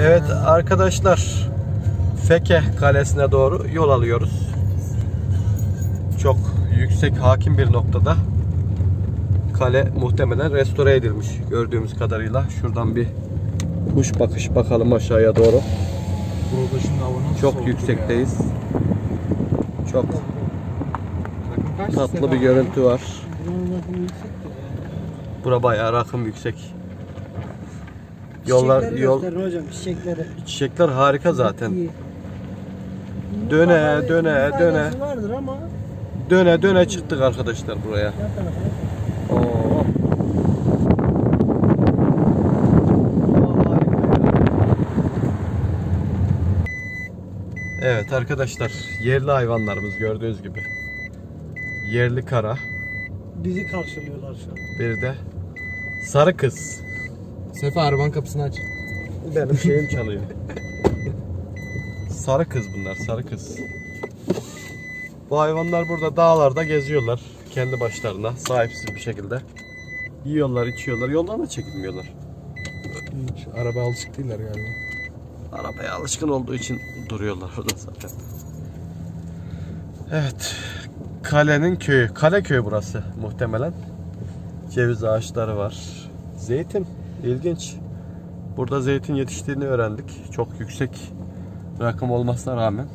Evet arkadaşlar Feke Kalesi'ne doğru yol alıyoruz. Çok yüksek hakim bir noktada. Kale muhtemelen restore edilmiş gördüğümüz kadarıyla. Şuradan bir kuş bakış bakalım aşağıya doğru. Çok yüksekteyiz. Çok tatlı bir görüntü var. Bura bayağı rakım yüksek. Yollar Çiçekleri yol gösterin hocam çiçekleri. çiçekler harika zaten. İyi. Döne, döne, döne. vardır ama Döne döne çıktık arkadaşlar buraya. Oo. Evet arkadaşlar yerli hayvanlarımız gördüğünüz gibi. Yerli kara. Bizi karşılıyorlar şu an. Bir de sarı kız. Sefa arabanın kapısını aç. Benim şeyim çalıyor. sarı kız bunlar sarı kız. Bu hayvanlar burada dağlarda geziyorlar. Kendi başlarına sahipsiz bir şekilde. Yiyorlar içiyorlar yoldan da çekilmiyorlar. Şu araba alışık değiller galiba. Arabaya alışkın olduğu için duruyorlar orada zaten. Evet. Kalenin köyü. Kale köyü burası muhtemelen. Ceviz ağaçları var. Zeytin. İlginç. Burada zeytin yetiştiğini öğrendik. Çok yüksek rakım olmasına rağmen.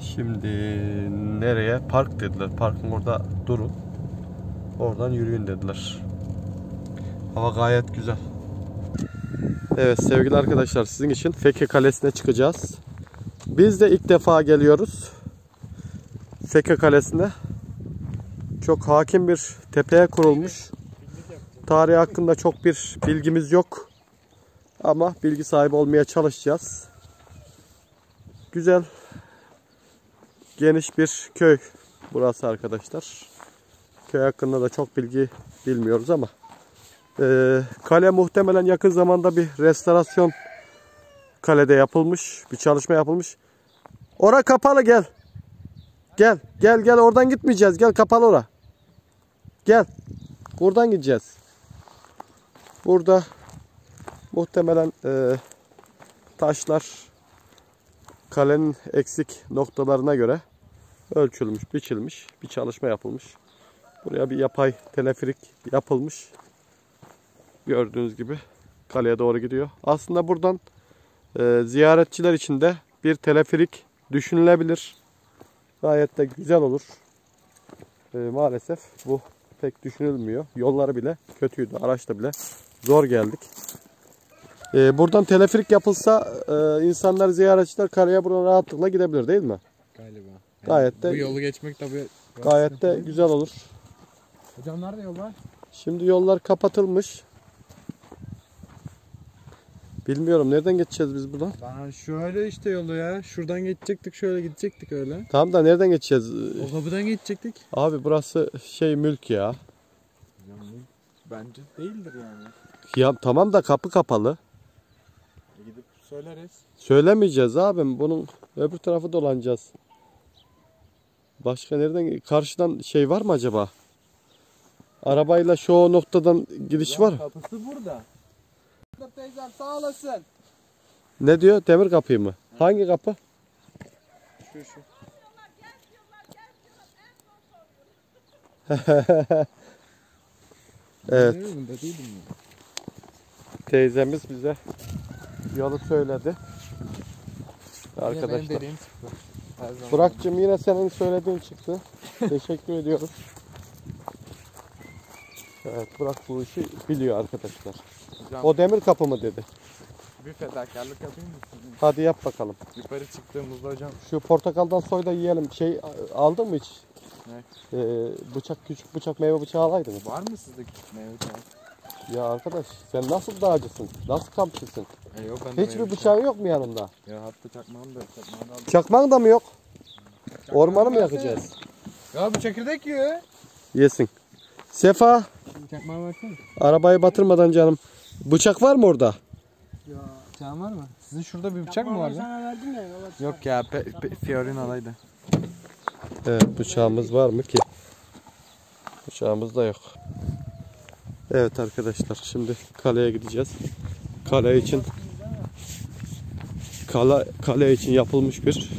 Şimdi nereye? Park dediler. Parkın orada durun. Oradan yürüyün dediler. Hava gayet güzel. Evet sevgili arkadaşlar sizin için Feke Kalesi'ne çıkacağız. Biz de ilk defa geliyoruz. Feke Kalesi'ne. Çok hakim bir tepeye kurulmuş. Tarihi hakkında çok bir bilgimiz yok. Ama bilgi sahibi olmaya çalışacağız. Güzel, geniş bir köy burası arkadaşlar. Köy hakkında da çok bilgi bilmiyoruz ama ee, kale muhtemelen yakın zamanda bir restorasyon kalede yapılmış. Bir çalışma yapılmış. Ora kapalı gel. Gel. Gel gel oradan gitmeyeceğiz. Gel kapalı ora. Gel. Buradan gideceğiz. Burada muhtemelen e, taşlar kalenin eksik noktalarına göre ölçülmüş, biçilmiş, bir çalışma yapılmış. Buraya bir yapay teleferik yapılmış. Gördüğünüz gibi kaleye doğru gidiyor. Aslında buradan e, ziyaretçiler için de bir teleferik düşünülebilir. Gayet de güzel olur. E, maalesef bu pek düşünülmüyor. Yolları bile kötüydü. Araçta bile zor geldik. E, buradan teleferik yapılsa e, insanlar, ziyaretçiler karaya buradan rahatlıkla gidebilir değil mi? Galiba. Gayet de- Bu yolu geçmek tabii. Gayet de güzel olur. Hocam nerede yol var? Şimdi yollar kapatılmış. Bilmiyorum nereden geçeceğiz biz buradan? Bana şöyle işte yolu ya. Şuradan geçecektik şöyle gidecektik öyle. Tamam da nereden geçeceğiz? O kapıdan geçecektik. Abi burası şey mülk ya. Bence değildir yani. Ya tamam da kapı kapalı. Gidip söyleriz. Söylemeyeceğiz abim. Bunun öbür tarafı dolanacağız. Başka nereden? Karşıdan şey var mı acaba? Arabayla şu noktadan gidiş var. Kapısı burada. Teyzem sağ olasın. Ne diyor? Demir kapıyı mı? Hangi kapı? Şu şu. Evet. Değilim ya. Teyzemiz bize yolu söyledi. Arkadaşlar. Burak'cığım yine senin söylediğin çıktı. Teşekkür ediyoruz. Evet Burak bu işi biliyor arkadaşlar. Hocam O demir kapı mı dedi. bir fedakarlık yapayım mı? Hadi yap bakalım. Yukarı çıktığımızda hocam Şu portakaldan soy da yiyelim. Şey aldın mı hiç? Ne? Ee, bıçak küçük bıçak meyve bıçağı alaydın. var mı sizde küçük meyve çay? Ya arkadaş sen nasıl dağcısın? Nasıl kampçısın? E yok bende Hiçbir meyve bıçağın yok mu yanında? Ya hatta çakmağım da yok. Çakmağı da aldım. Çakmağın da mı yok? Ormanı mı yakacağız? Ya bu çekirdek yiyor. Yesin. Sefa çakmağı versene. arabayı batırmadan canım. Bıçak var mı orada? Ya. Bıçağın var mı? Sizin şurada bir bıçak mı? Sana verdim ya. Yok ya pe, pe, Fiorina'daydı. Evet bıçağımız var mı ki? Bıçağımız da yok. Evet arkadaşlar şimdi kaleye gideceğiz. kale için kale, kale için yapılmış bir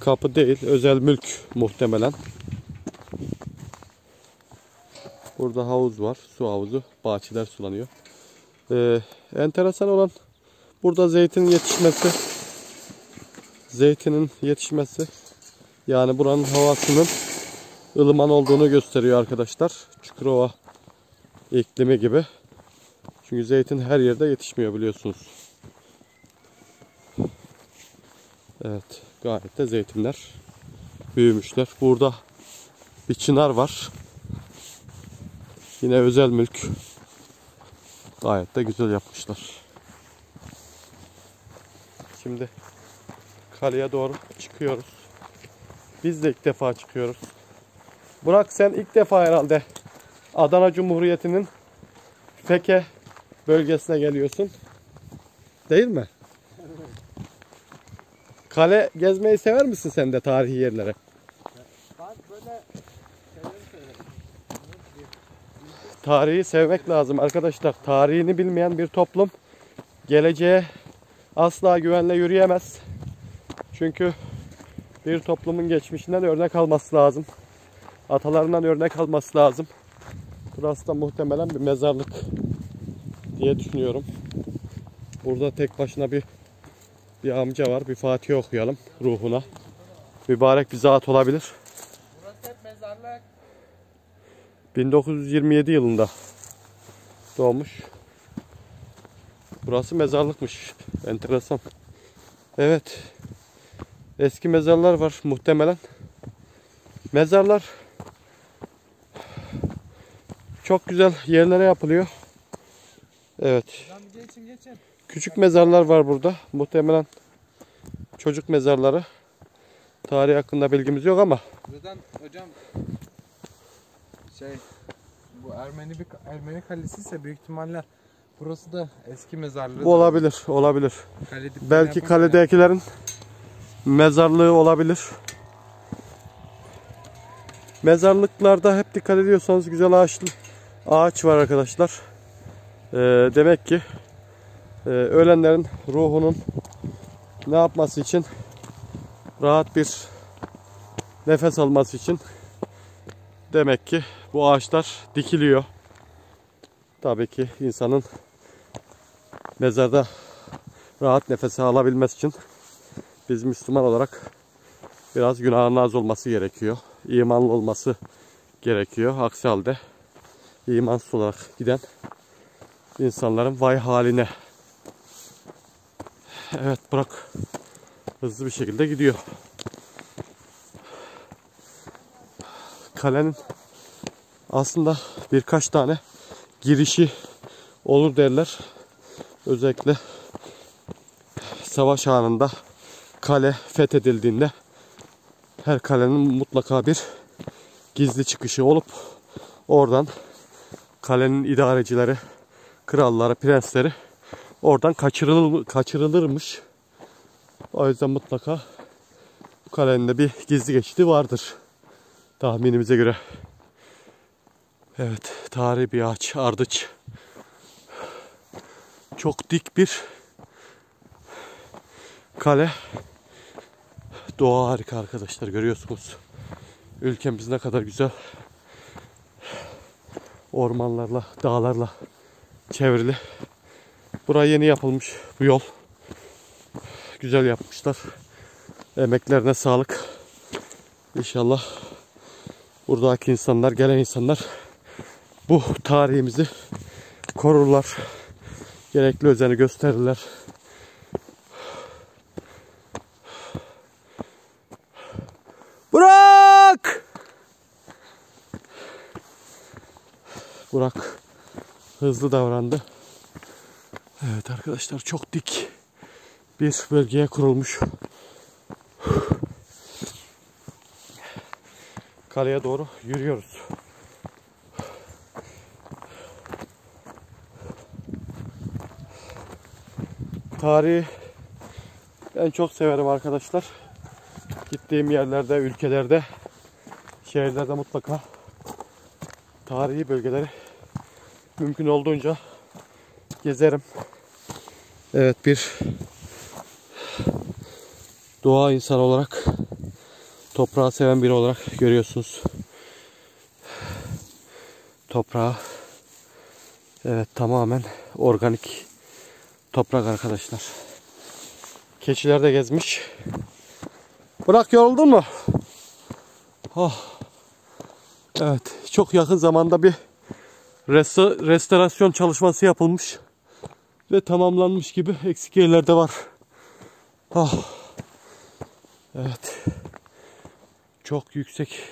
kapı değil, özel mülk muhtemelen. Burada havuz var, su havuzu, bahçeler sulanıyor. Ee, enteresan olan burada zeytin yetişmesi, zeytinin yetişmesi, yani buranın havasının ılıman olduğunu gösteriyor arkadaşlar. Çukurova iklimi gibi. Çünkü zeytin her yerde yetişmiyor biliyorsunuz. Evet, gayet de zeytinler büyümüşler. Burada bir çınar var. Yine özel mülk. Gayet de güzel yapmışlar. Şimdi kaleye doğru çıkıyoruz. Biz de ilk defa çıkıyoruz. Burak sen ilk defa herhalde Adana Cumhuriyeti'nin Feke bölgesine geliyorsun. Değil mi? Kale gezmeyi sever misin sen de tarihi yerlere? Ben böyle Tarihi sevmek lazım arkadaşlar. Tarihini bilmeyen bir toplum geleceğe asla güvenle yürüyemez. Çünkü bir toplumun geçmişinden örnek alması lazım. Atalarından örnek alması lazım. Burası da muhtemelen bir mezarlık diye düşünüyorum. Burada tek başına bir bir amca var. Bir Fatih okuyalım ruhuna. Mübarek bir zat olabilir. Burası hep mezarlık. 1927 yılında doğmuş. Burası mezarlıkmış. Enteresan. Evet. Eski mezarlar var muhtemelen. Mezarlar çok güzel yerlere yapılıyor. Evet. Geçin geçin. Küçük mezarlar var burada. Muhtemelen çocuk mezarları. Tarih hakkında bilgimiz yok ama Zaten hocam şey bu Ermeni bir Ermeni kalesi ise büyük ihtimalle burası da eski mezarlığı. bu olabilir, olabilir. Kale Belki kaledekilerin mezarlığı olabilir. Mezarlıklarda hep dikkat ediyorsanız güzel ağaçlı ağaç var arkadaşlar. Ee, demek ki e, ölenlerin ruhunun ne yapması için rahat bir nefes alması için demek ki bu ağaçlar dikiliyor. Tabii ki insanın mezarda rahat nefes alabilmesi için biz Müslüman olarak biraz günahın az olması gerekiyor. İmanlı olması gerekiyor. Aksi halde imansız olarak giden insanların vay haline. Evet bırak hızlı bir şekilde gidiyor. Kalenin aslında birkaç tane girişi olur derler. Özellikle savaş anında kale fethedildiğinde her kalenin mutlaka bir gizli çıkışı olup oradan kalenin idarecileri, kralları, prensleri oradan kaçırıl kaçırılırmış. O yüzden mutlaka bu kalenin de bir gizli geçidi vardır. Tahminimize göre. Evet, tarihi bir ağaç, ardıç. Çok dik bir kale. Doğa harika arkadaşlar görüyorsunuz. Ülkemiz ne kadar güzel. Ormanlarla, dağlarla çevrili. Buraya yeni yapılmış bu yol. Güzel yapmışlar. Emeklerine sağlık. İnşallah buradaki insanlar, gelen insanlar bu tarihimizi korurlar. Gerekli özeni gösterirler. Burak! Burak hızlı davrandı. Evet arkadaşlar çok dik bir bölgeye kurulmuş. Kaleye doğru yürüyoruz. Tarihi ben çok severim arkadaşlar. Gittiğim yerlerde, ülkelerde, şehirlerde mutlaka tarihi bölgeleri mümkün olduğunca gezerim. Evet bir doğa insanı olarak toprağı seven biri olarak görüyorsunuz. Toprağı evet tamamen organik toprak arkadaşlar. Keçiler de gezmiş. Bırak yoruldun mu? Oh. Evet çok yakın zamanda bir resta- restorasyon çalışması yapılmış ve tamamlanmış gibi eksik yerler de var. Ah. Evet. Çok yüksek.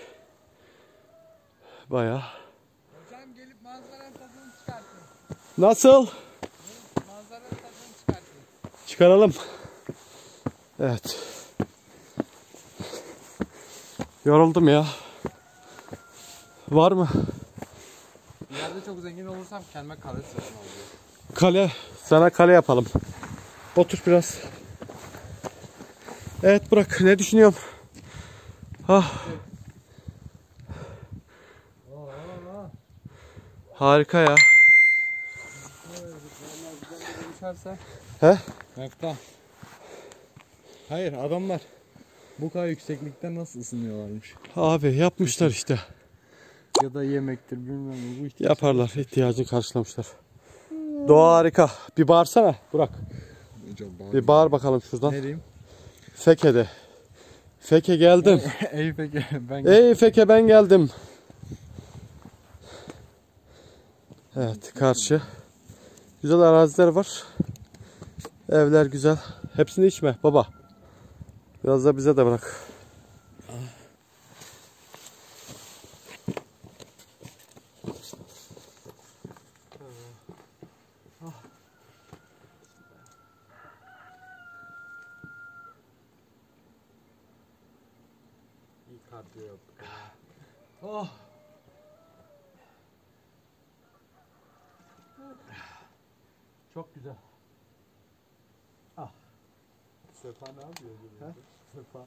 Bayağı. Hocam gelip manzaranın tadını çıkartın. Nasıl? Manzaranın tadını çıkartın. Çıkaralım. Evet. Yoruldum ya. Var mı? Çok zengin olursam kendime kale satın alacağım. Kale. Sana kale yapalım. Otur biraz. Evet bırak. Ne düşünüyorsun? Ah. Harika ya. He? Mefta. Hayır adamlar bu kadar yükseklikte nasıl ısınıyorlarmış? Abi yapmışlar işte. Ya da yemektir bilmem ne bu. Yaparlar. ihtiyacını karşılamışlar. Doğa harika. Bir bağırsana. Burak. Hocam bağır. Bir bağır bakalım şuradan. Ne diyeyim? Feke'de. Feke geldim. Ey peki ben Ey Feke ben geldim. Evet karşı. Güzel araziler var. Evler güzel. Hepsini içme baba. Biraz da bize de bırak. iyi kardiyo yaptık. Oh. Çok güzel. Sefa ne yapıyor? He? Sefa.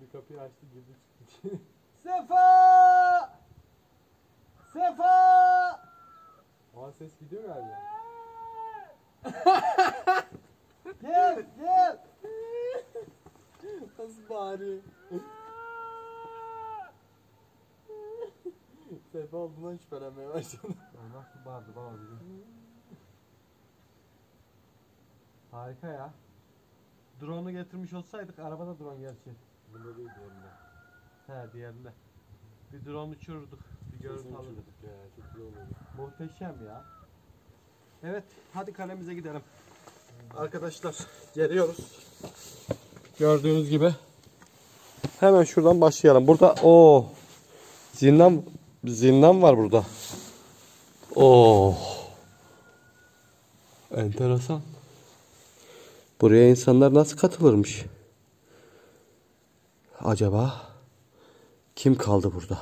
Bir kapıyı açtı girdi çıktı. Sefa! Sefa! Aa ses gidiyor galiba. Gel gel. Nasıl bağırıyor? Sefa olduğundan şüphelenmeye başladım. Nasıl bağırdı baba bizim. Harika ya. Drone'u getirmiş olsaydık arabada drone gerçi. Bunda değil diğerinde. He diğerinde. Bir drone uçururduk. Görüntü oldu. Muhteşem ya. Evet hadi kalemize gidelim. Arkadaşlar geliyoruz. Gördüğünüz gibi. Hemen şuradan başlayalım. Burada o zindan zindan var burada. Oo. Enteresan. Buraya insanlar nasıl katılırmış? Acaba kim kaldı burada?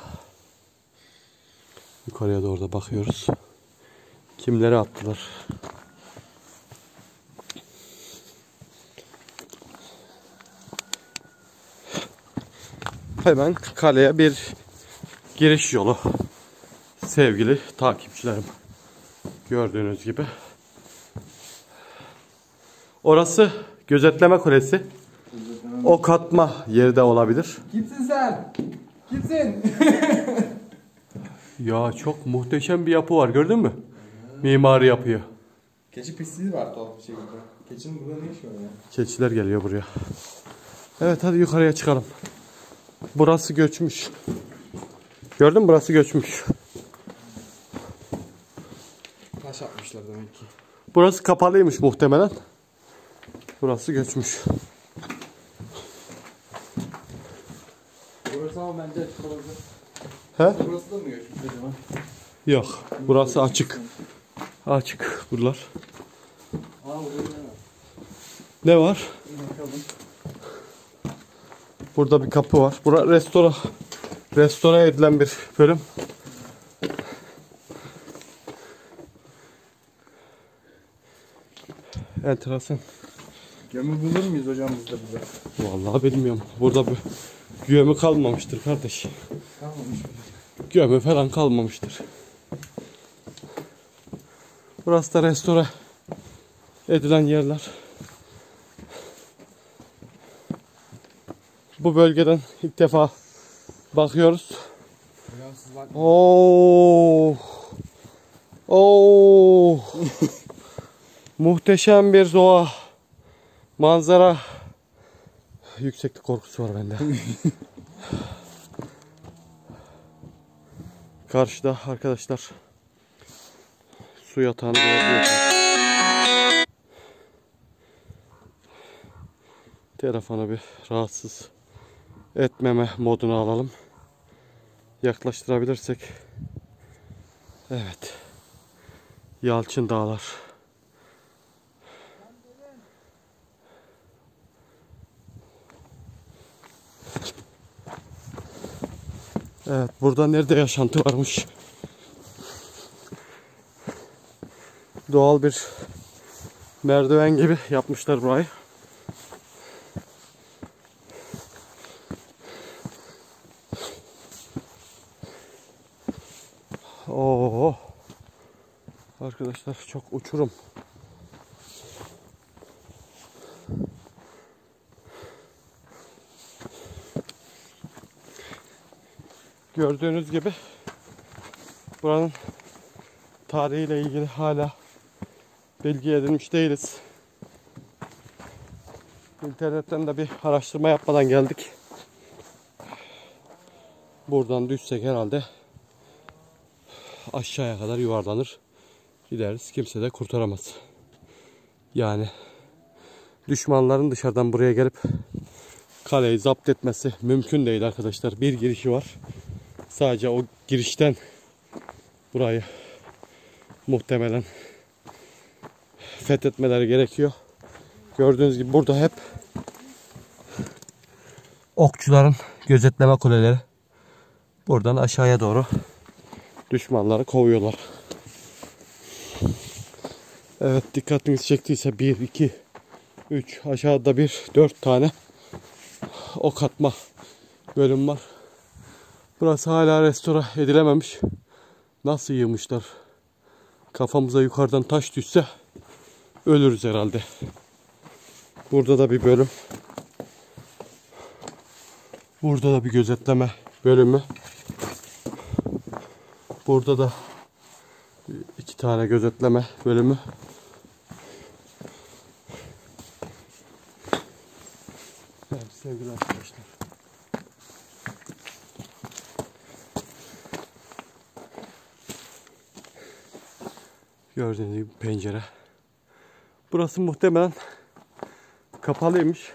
Yukarıya doğru da bakıyoruz. Kimleri attılar? Hemen kaleye bir giriş yolu. Sevgili takipçilerim. Gördüğünüz gibi. Orası gözetleme kulesi. O katma yeri de olabilir. Kimsin sen? Kimsin? Ya çok muhteşem bir yapı var gördün mü? Mimari yapıyı. Keçi pisliği var tuhaf bir şekilde. Keçinin burada ne işi var ya? Keçiler geliyor buraya. Evet hadi yukarıya çıkalım. Burası göçmüş. Gördün mü burası göçmüş. Taş atmışlar demek ki. Burası kapalıymış muhtemelen. Burası göçmüş. Burası ama bence açık olabilir. He? Burası da mı göçmüş acaba? Yok. Burası açık. Açık buralar. Aa burada ne var? Ne var? Bakalım. Burada bir kapı var. Bura restora. Restore edilen bir bölüm. Enteresan. Gömü bulur muyuz hocam burada? Vallahi bilmiyorum. Burada bir gömü kalmamıştır kardeş. Kalmamış. Gömü falan kalmamıştır. Burası da restore edilen yerler. Bu bölgeden ilk defa bakıyoruz. Oo. Oo. Muhteşem bir doğa. Manzara. Yükseklik korkusu var bende. Karşıda arkadaşlar su yatağını görebiliyorsunuz. Telefonu bir rahatsız etmeme moduna alalım. Yaklaştırabilirsek. Evet. Yalçın Dağlar. Evet, burada nerede yaşantı varmış? Doğal bir merdiven gibi yapmışlar burayı. Oo. Arkadaşlar çok uçurum. Gördüğünüz gibi buranın tarihiyle ilgili hala bilgi edinmiş değiliz. İnternetten de bir araştırma yapmadan geldik. Buradan düşsek herhalde aşağıya kadar yuvarlanır gideriz. Kimse de kurtaramaz. Yani düşmanların dışarıdan buraya gelip kaleyi zapt etmesi mümkün değil arkadaşlar. Bir girişi var. Sadece o girişten burayı muhtemelen fethetmeleri gerekiyor. Gördüğünüz gibi burada hep okçuların gözetleme kuleleri. Buradan aşağıya doğru düşmanları kovuyorlar. Evet dikkatinizi çektiyse 1, 2, 3 aşağıda bir 4 tane ok atma bölüm var. Burası hala restore edilememiş. Nasıl yığmışlar? Kafamıza yukarıdan taş düşse ölürüz herhalde. Burada da bir bölüm. Burada da bir gözetleme bölümü. Burada da iki tane gözetleme bölümü. Evet sevgili arkadaşlar. Gördüğünüz gibi pencere. Burası muhtemelen kapalıymış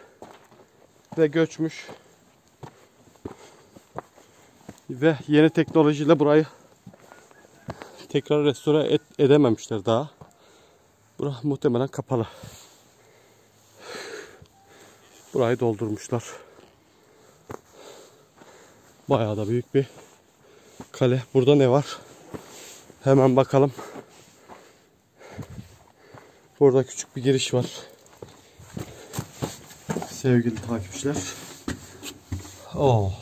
ve göçmüş. Ve yeni teknolojiyle burayı tekrar restore et, edememişler daha. Bura muhtemelen kapalı. Burayı doldurmuşlar. Bayağı da büyük bir kale. Burada ne var? Hemen bakalım. Burada küçük bir giriş var. Sevgili takipçiler. Oh.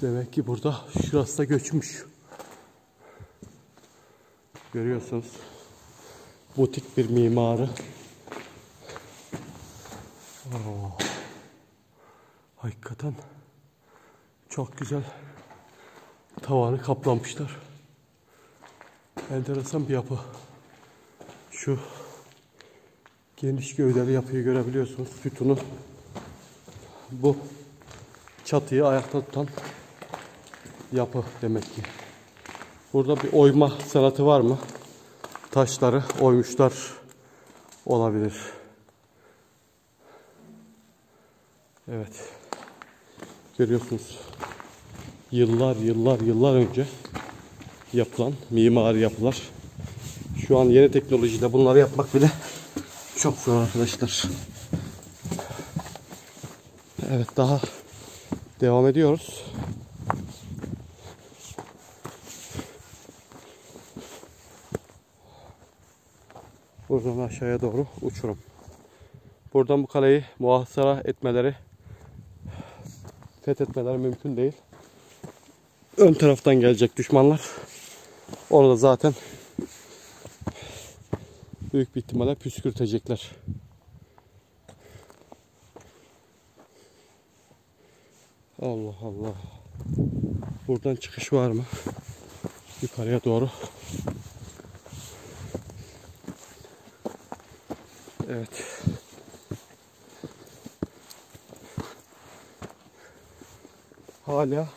Demek ki burada şurası da göçmüş. Görüyorsunuz. Butik bir mimarı. Oh. Hakikaten çok güzel tavanı kaplamışlar. Enteresan bir yapı. Şu geniş gövdeli yapıyı görebiliyorsunuz. Sütunu bu çatıyı ayakta tutan yapı demek ki. Burada bir oyma sanatı var mı? Taşları oymuşlar olabilir. Evet. Görüyorsunuz. Yıllar yıllar yıllar önce yapılan mimari yapılar. Şu an yeni teknolojide bunları yapmak bile çok zor arkadaşlar. Evet daha devam ediyoruz. Buradan aşağıya doğru uçurum. Buradan bu kaleyi muhasara etmeleri, fethetmeleri mümkün değil. ön taraftan gelecek düşmanlar. Orada zaten büyük bir ihtimalle püskürtecekler. Allah Allah. Buradan çıkış var mı? Yukarıya doğru. Evet. Hala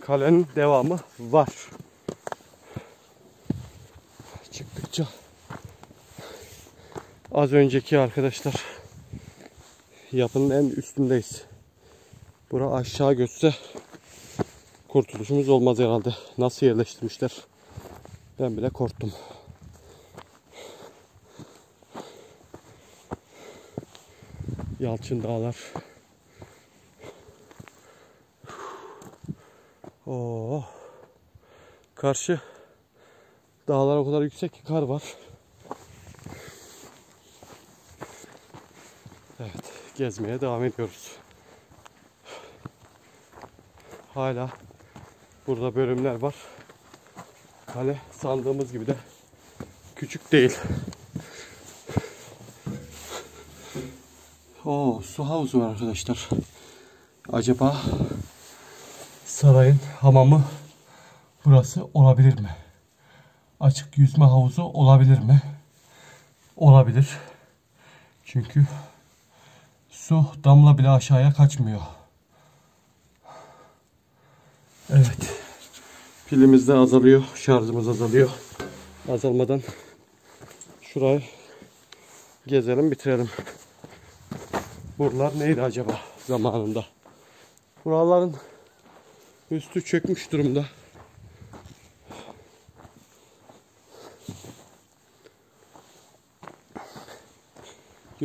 kalenin devamı var. Az önceki arkadaşlar yapının en üstündeyiz. Bura aşağı göçse kurtuluşumuz olmaz herhalde. Nasıl yerleştirmişler? Ben bile korktum. Yalçın Dağlar. Oo. Karşı dağlar o kadar yüksek ki kar var. Evet, gezmeye devam ediyoruz. Hala burada bölümler var. Kale sandığımız gibi de küçük değil. Oo, su havuzu var arkadaşlar. Acaba sarayın hamamı burası olabilir mi? Açık yüzme havuzu olabilir mi? Olabilir. Çünkü su damla bile aşağıya kaçmıyor. Evet. Pilimiz de azalıyor. Şarjımız azalıyor. Azalmadan şurayı gezelim bitirelim. Buralar neydi acaba zamanında? Buraların üstü çökmüş durumda.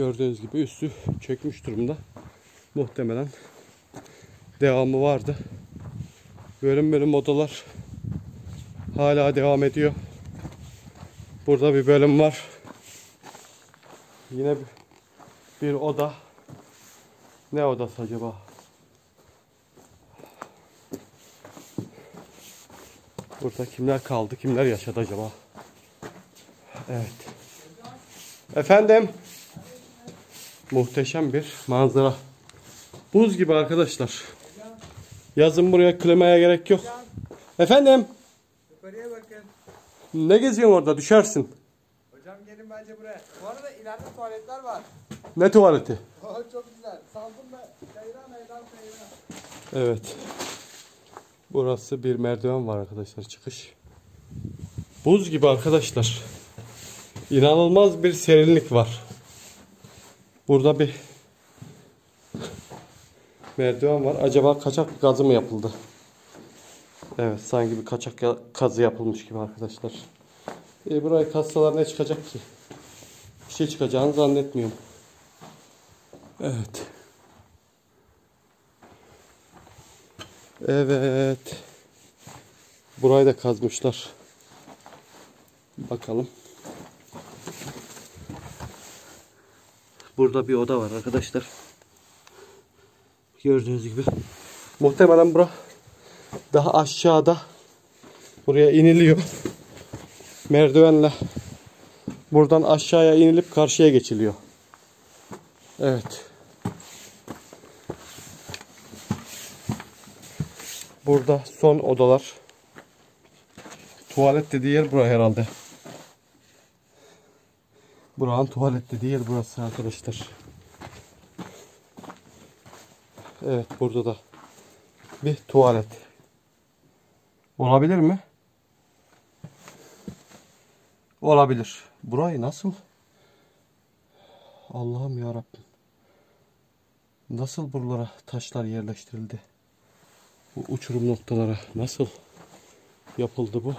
Gördüğünüz gibi üstü çökmüş durumda. Muhtemelen devamı vardı. Bölüm bölüm odalar hala devam ediyor. Burada bir bölüm var. Yine bir, oda. Ne odası acaba? Burada kimler kaldı? Kimler yaşadı acaba? Evet. Efendim. Muhteşem bir manzara. Buz gibi arkadaşlar. Yazın buraya klimaya gerek yok. Efendim. Yukarıya bakın. Ne geziyorsun orada? Düşersin. Hocam gelin bence buraya. Bu arada ileride tuvaletler var. Ne tuvaleti? Çok güzel. Saldım ben. Seyran meydan seyran. Evet. Burası bir merdiven var arkadaşlar çıkış. Buz gibi arkadaşlar. İnanılmaz bir serinlik var. Burada bir merdiven var. Acaba kaçak gazı mı yapıldı? Evet sanki bir kaçak kazı yapılmış gibi arkadaşlar. E, burayı kazsalar ne çıkacak ki? Bir şey çıkacağını zannetmiyorum. Evet. Evet. Burayı da kazmışlar. Bakalım. Burada bir oda var arkadaşlar. Gördüğünüz gibi. Muhtemelen bura daha aşağıda. Buraya iniliyor. Merdivenle buradan aşağıya inilip karşıya geçiliyor. Evet. Burada son odalar. Tuvalet dediği yer bura herhalde. Buranın tuvalet dediği yer burası arkadaşlar. Evet burada da bir tuvalet. Olabilir mi? Olabilir. Burayı nasıl? Allah'ım ya Rabbim. Nasıl buralara taşlar yerleştirildi? Bu uçurum noktalara nasıl yapıldı bu?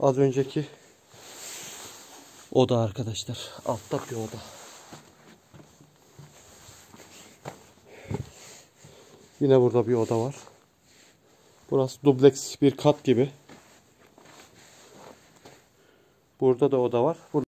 Az önceki oda arkadaşlar. Altta bir oda. Yine burada bir oda var. Burası dubleks bir kat gibi. Burada da oda var. Burada